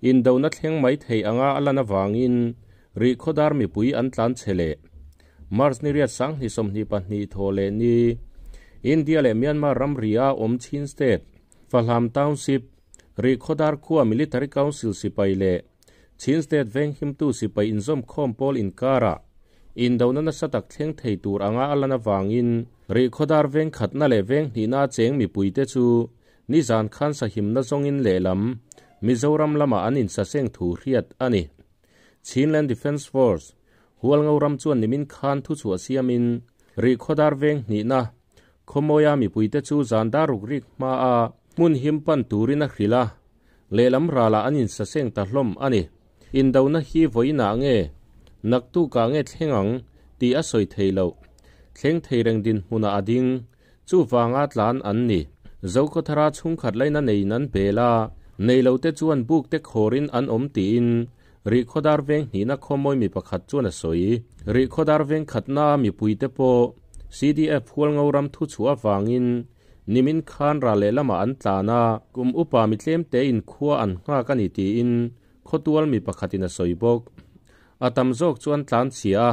in do na thleng mai thei anga alana wangin ri khodar mi pui an tlan chele mars ni riat sang ni som ni pan ni thole ni india le myanmar ram ria om chin state falham township ri khodar khuwa military council sipai le chin state veng him tu sipai in zom khom pol in kara in do na satak thleng thei tur anga alana wangin ri khodar veng khatna le veng ni na cheng mi pui te chu ni zan khan sa him na zongin le lam mizoram lama anin sa seng thu riat ani. Chinland defense force, hual ngauram chuan nimin khan thu chu asiamin. Ri khodar veng ni na. Khomoya mi puite chu zanda ruk rik ma a. Mun him pan turina hrila. Lelam rala anin sa seng ta hlom ani. In dauna hi voina nge. Nak tu ka nge thlengang, ti a soi theilo thleng theireng din huna ading chu wanga tlan an ni. Zo ko thara chung khat laina nei nan bela nei lo te chuan buk te khorin an om ti in ri khodar veng ni na khomoi mi pakhat chuan a soi ri khodar veng khatna mi puite po cdf hual ngoram thu chua wangin nimin khan ra le lama an tlana kum upa mi tlem te in khuwa an nga ka ni ti in khotual mi pakhatin a soi bok atam zok chuan tlan chia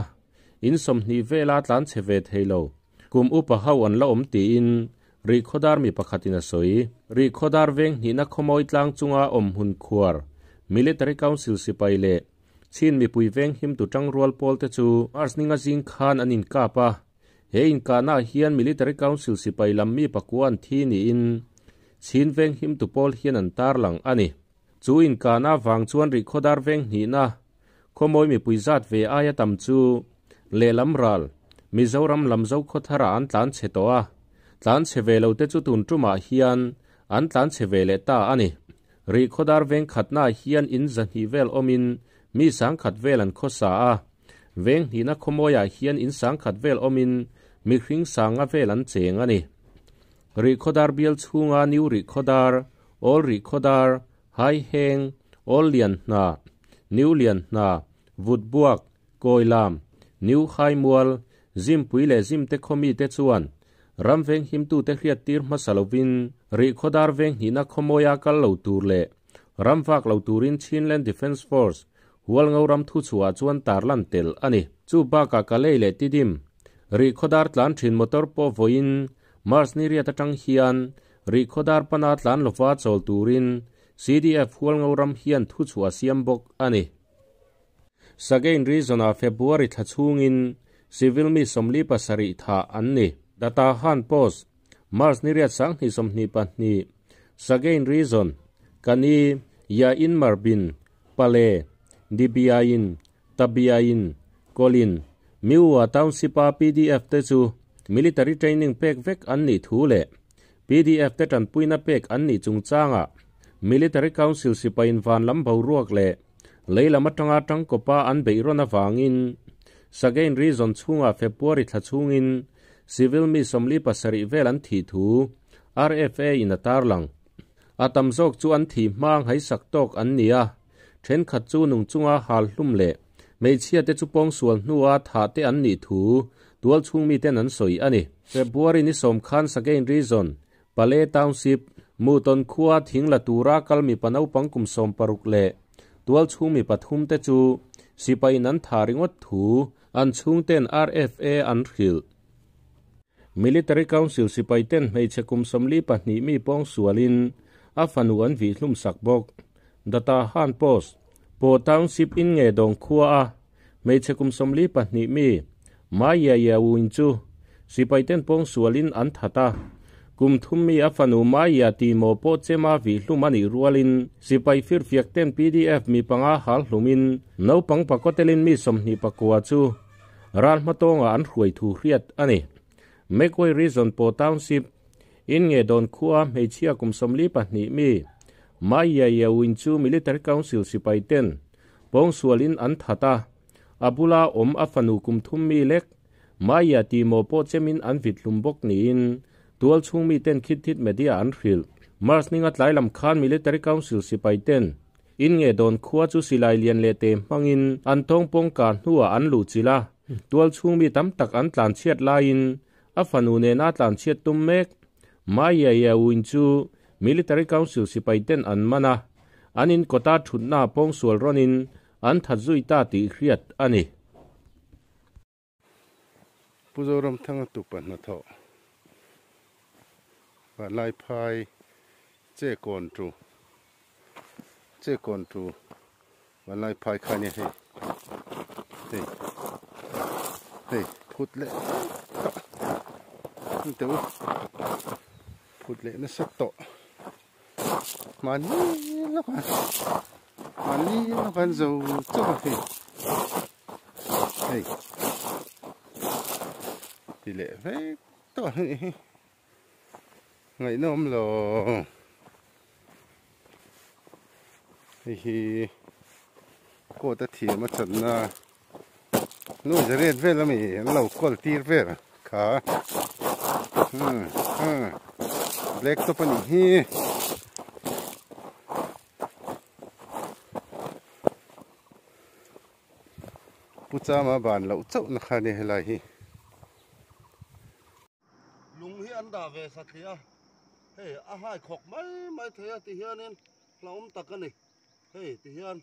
in som ni vela tlan cheve theilo kum upa hau an la om ti in ri khodar mi pakhatina soi. Ri khodar veng ni na khomoi tlang chunga om hun khuar. Military council sipai le. Chin mi pui veng him tu tang rual pol te chu. Arsninga jing khan anin kapa he in kana hian military council sipai lam mi pakuan thi ni in. Chin veng him tu pol hian an tar lang ani. Chu in kana wang chuan ri khodar veng ni na. Khomoi mi pui zat ve aya tam chu. Le lam ral mizoram lamzo khothara an tlan chetoa tlan cheve lo te chu tun tuma hian an tlan cheve le ta ani. Ri khodar veng khatna hian in zan hi vel omin mi sang khat vel an khosa a. Veng hi na khomoya hian in sang khat vel omin mi hring sanga vel an cheng ani. Ri khodar bial chunga niu ri khodar ol ri khodar hai heng ol lian na niu lian na vut buak koilam niu khai mual zim pui le zim te khomi te chuan ram veng him tu te khriat tir ma salovin, ri khodar veng hina khomoya kal lo tur le. Ram vak lo turin chinland defense force. Hual ngau ram thu chuwa chuan tarlan tel ani. Chu ba ka ka le le tidim ri khodar tlan thin motor po voin. Mars ni ria ta tang hian. Ri khodar pana tlan lowa chol turin. Cdf hual ngau ram hian thu chuwa siam bok ani. Sagain reason a february thachungin civil mi somli pasari tha anni data han post mars ni ria sang ni somni pa ni sagain reason kani ya in marbin pale dibiain tabiain kolin miwa township a pdf te chu military training pack vek an ni thu le pdf te tan puina pack an ni chung changa military council sipain van lam bau ruak le leilama tanga tang kopa an beirona wangin sagain reason chunga february thla chungin civil mi somli pasari vel an thi thu rfa in a tarlang atam zok chu an thi mang hai sak tok an nia then khat chu nung chunga hal hlum le mei chia te chu pong sual nuwa tha te an ni thu tual chung mi ten an soi ani february ni som khan sagain reason pale township mu ton khuwa thing la tura kal mi panau pangkum som paruk le tual chung mi pathum te chu sipai nan tharingot thu an chung ten rfa an khil military council sipai ten mei chekum somli pahni mi pong sualin afanu an vi hlum sakbok data han post po township in nge dong khua a mei chekum somli pahni mi ma ya ya win chu sipai ten pong sualin an thata kum thum mi afanu ma ya ti mo po chema vi hlumani rualin sipai fir fiak ten pdf mi panga hal hlumin no pang pakotelin mi somni pakwa chu ral matonga an hruai thu hriat ani ไม่กวยรีจนโปตาวน์ซิปอินเงดอนคัวเมเชียคุมสมลีปนิมีมาเยเยวินจูมิลิเตอร์กาวสิลสิไปเต็นปองสวลินอันทาตาอบุลาอมอัฟนุคุมทุมมีเล็กมาเยตีโมโปเจมินอันวิดลุมบกนีนตัวชุงมีเต็นคิดทิดเมเดียอันฟิลมาร์สนิงัดไล่ลำคานมิลิเตอร์กาวสิลสิไปเต็นอินเงดอนคัวจูสิไลเลียนเลเตมังอินอันทงปงการหัวอันลูจิลาตัวชุงมีตั้มตักอันตลานเชียดไลน์ ne na tlan chiat tum mek. Maya ya win chu military council sipai ten an mana. Anin kota thunna pong sual ronin an thazui ta ti khriat ani. Puzoram thanga tupan na tho. Và lai phai che con tru, che con tru, và lai phai khani he. Hey. Hey thút le tu phụt lệ nó sắp to mà ni nó còn mà ni nó còn dầu cho thì hey tỷ lệ phép to ngày nôm lò. Thì cô ta thì mà chân là nuôi giờ lên về là mình lẩu col tir về cả hmm hmm black to pani hi pucha ma ban lo chau na khani helai hi lung hi an da ve sa thia he a hai khok mai mai thia ti hian in hlom tak ani Hey, ti hian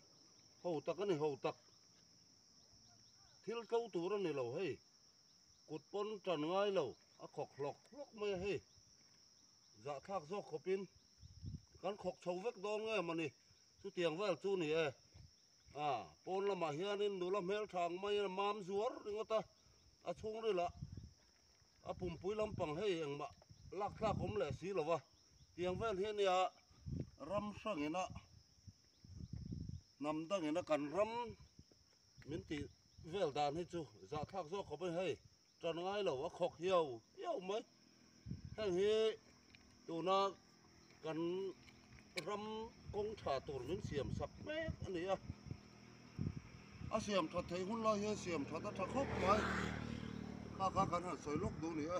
ho tak ani ho tak thil kau tur ani lo hey. kut pon tran ngai lo a khok hlok hlok mai he dạ thak zo khopin kan khok chho vek dom nge mani tu tiang vel chu ni e à pon la ma hian in du la mel thang mai mam zuar ringota a chung ri la a pum pui lam pang hei ang ma lak lak om le si lo wa tiang vel hian ya ram sang ina nam dang ina kan ram min ti vel dan hi chu dạ thác zo ko bai hei cho nó ai lẩu khóc hiểu hiểu mới thằng hi tụ nó cần râm công trả tụ những xiêm sập mét anh ấy à à xiêm thật thấy hun lo hi xiêm thật thật khóc vậy khá khá cần hẳn sôi lúc đủ nữa.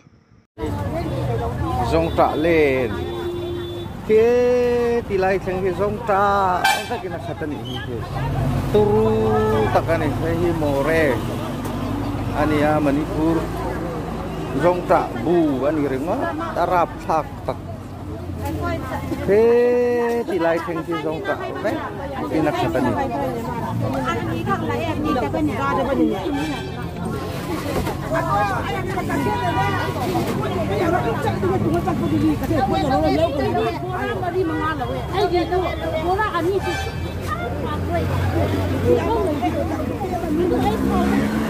Rong trả lên. Ke ti lai thang hi anh ta ta kina khatan hi tu takane hi more ania ya, manipur zong ta bu ani ring ma tarap thak tak. He ti lai thành ti zong ta đấy cái nắp sạc này Thank.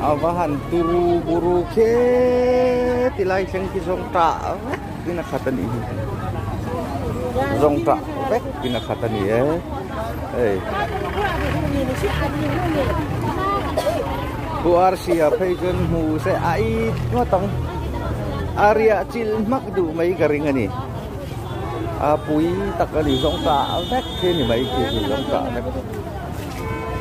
awahan turu buru ke tilai sing ki song ta eh, dina khatan ni. Song ta eh, bek dina khatan ni eh. Buar siapa pegen mu se ai ngotong Arya cil makdu mai garingan ni. Apui tak kali song ta eh, bek ni mai ki ta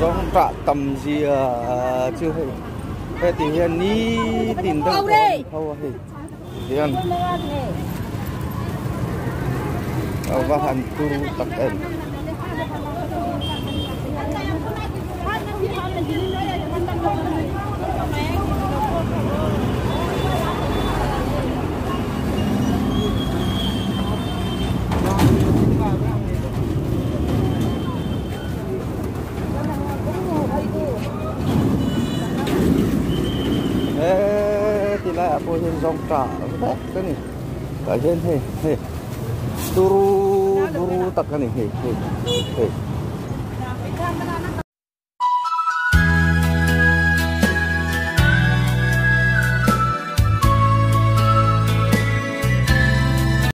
zong ta tầm gì chưa hay thế thì hiện ní tìm được không hay hiện và hành tu tập em tidak aku ingin songkak kan kajian hei hei turu buru takkan hei hei hei